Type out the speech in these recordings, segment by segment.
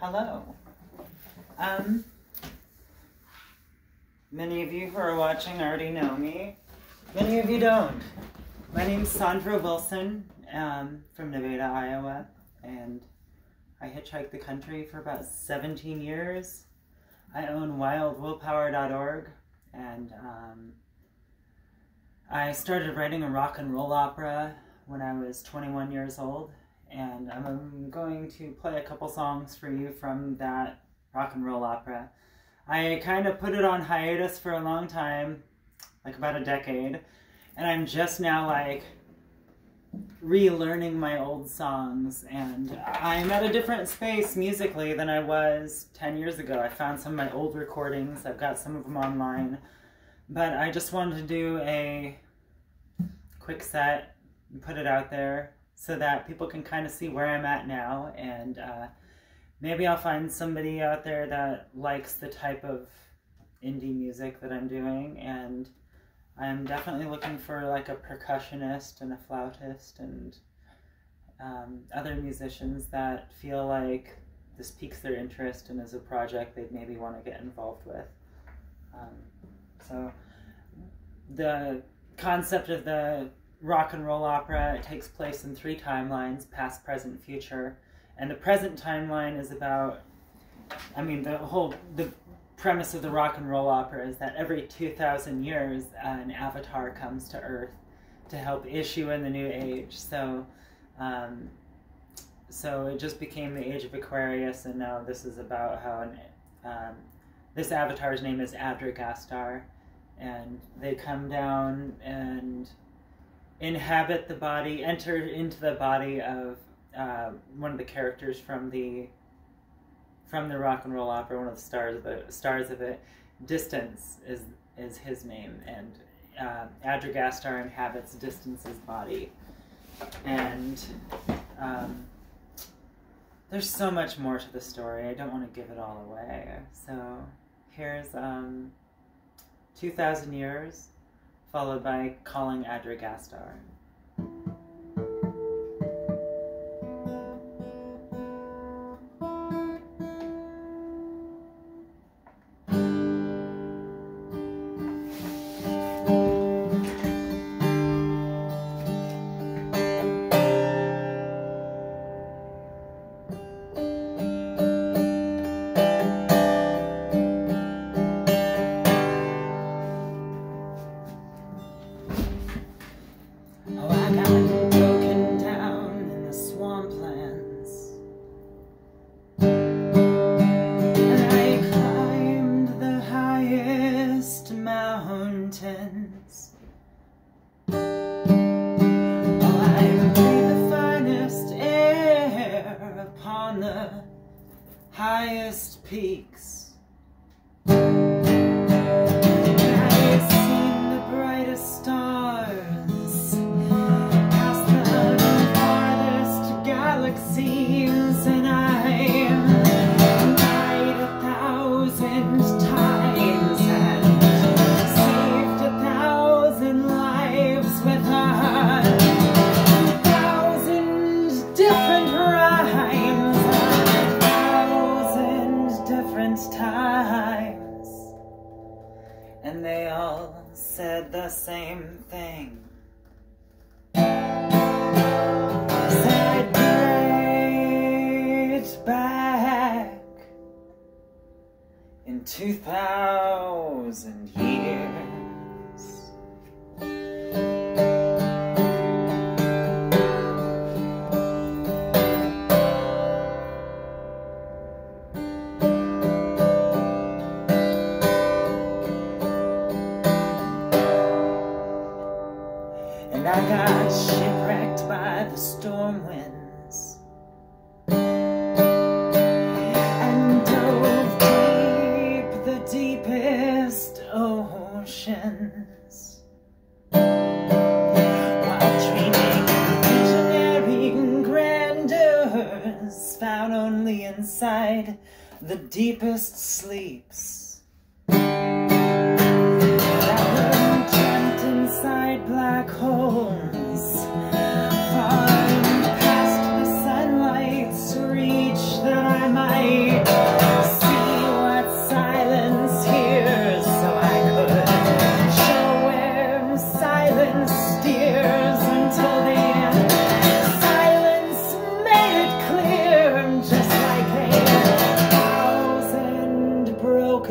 Hello. Um, many of you who are watching already know me. Many of you don't. My name's Sondra Wilson um, from Nevada, Iowa, and I hitchhiked the country for about 17 years. I own wildwillpower.org, and um, I started writing a rock and roll opera when I was 21 years old, and I'm going to play a couple songs for you from that rock and roll opera. I kind of put it on hiatus for a long time, like about a decade, and I'm just now like relearning my old songs and I'm at a different space musically than I was 10 years ago. I found some of my old recordings. I've got some of them online. But I just wanted to do a quick set and put it out there so that people can kind of see where I'm at now. And uh, maybe I'll find somebody out there that likes the type of indie music that I'm doing. And I'm definitely looking for like a percussionist and a flautist and um, other musicians that feel like this piques their interest and is a project they'd maybe want to get involved with. Um, so the concept of the rock and roll opera. It takes place in three timelines past present future. And the present timeline is about i mean the whole the premise of the rock and roll opera is that every 2000 years an avatar comes to earth to help issue in the new age. So um, so it just became the age of aquarius and now this is about how an um, this avatar's name is A'draghastar and they come down and inhabit the body, enter into the body of uh, one of the characters from the from the rock and roll opera, one of the stars of the stars of it. Distance is is his name, and uh, A'draghastar inhabits Distance's body, and um, there's so much more to the story. I don't want to give it all away, so here's um, 2,000 years, followed by calling A'draghastar. Mountains. I breathed the finest air upon the highest peaks. Same thing. Said great back in 2,000 And I got shipwrecked by the storm winds. And deep the deepest oceans. While dreaming visionary Found only inside the deepest sleeps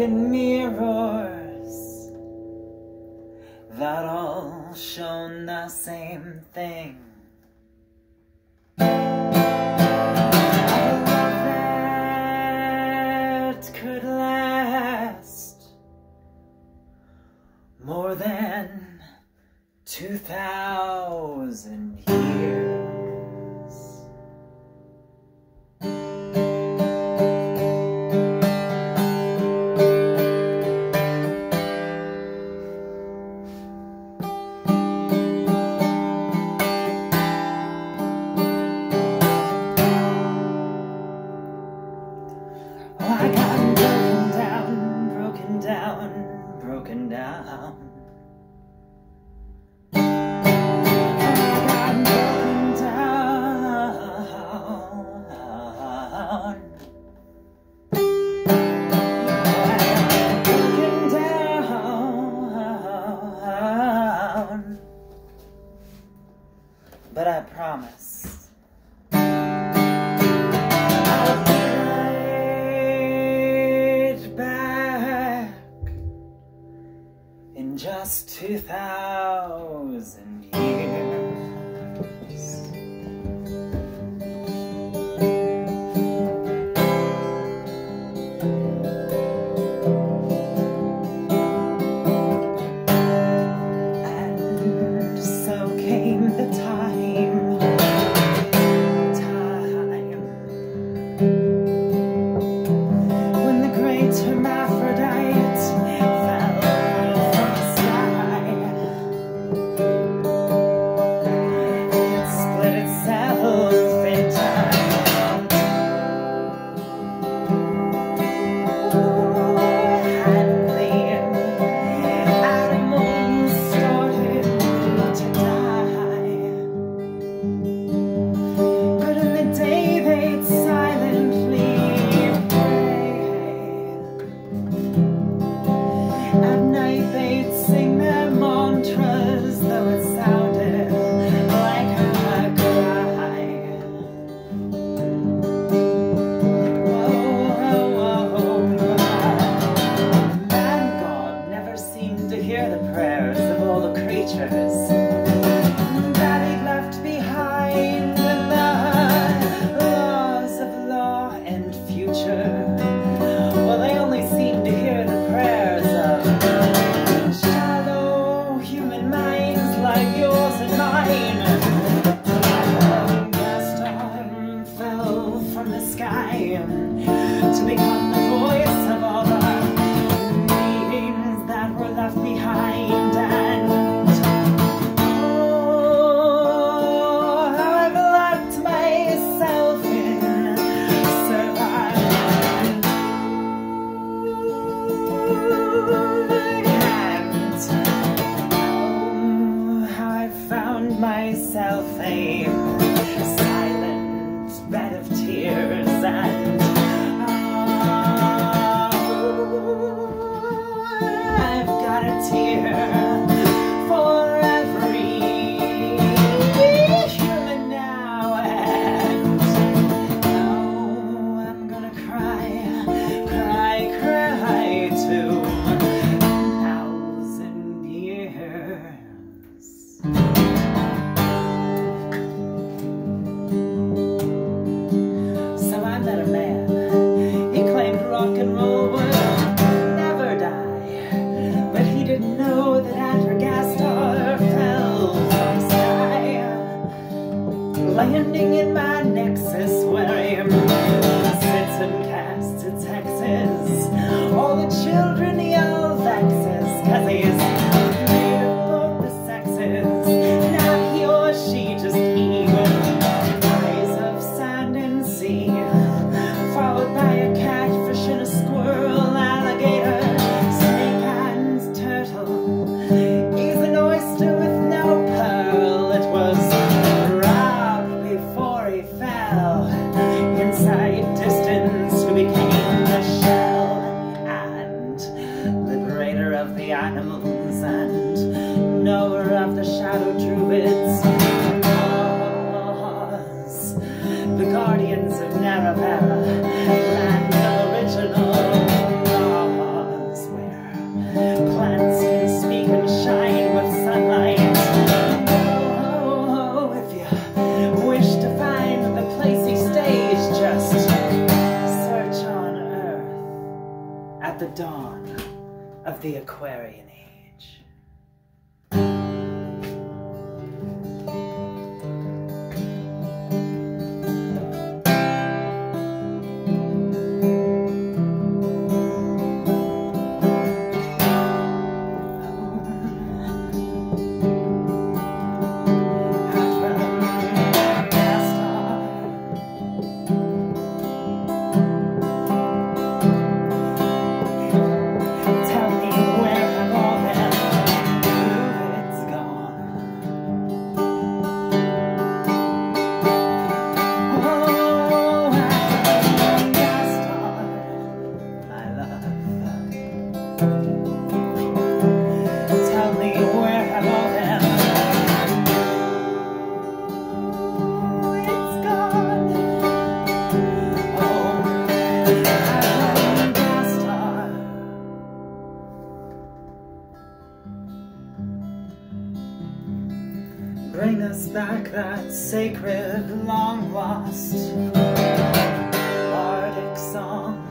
in mirrors that all shone the same thing. That could last more than two thousand. down. Um, Podcast 2000. from the sky to become the voice of all the names that were left behind. And oh how I've locked myself in survival and oh how I found myself a children query in here. Bring us back that sacred long lost bardic song.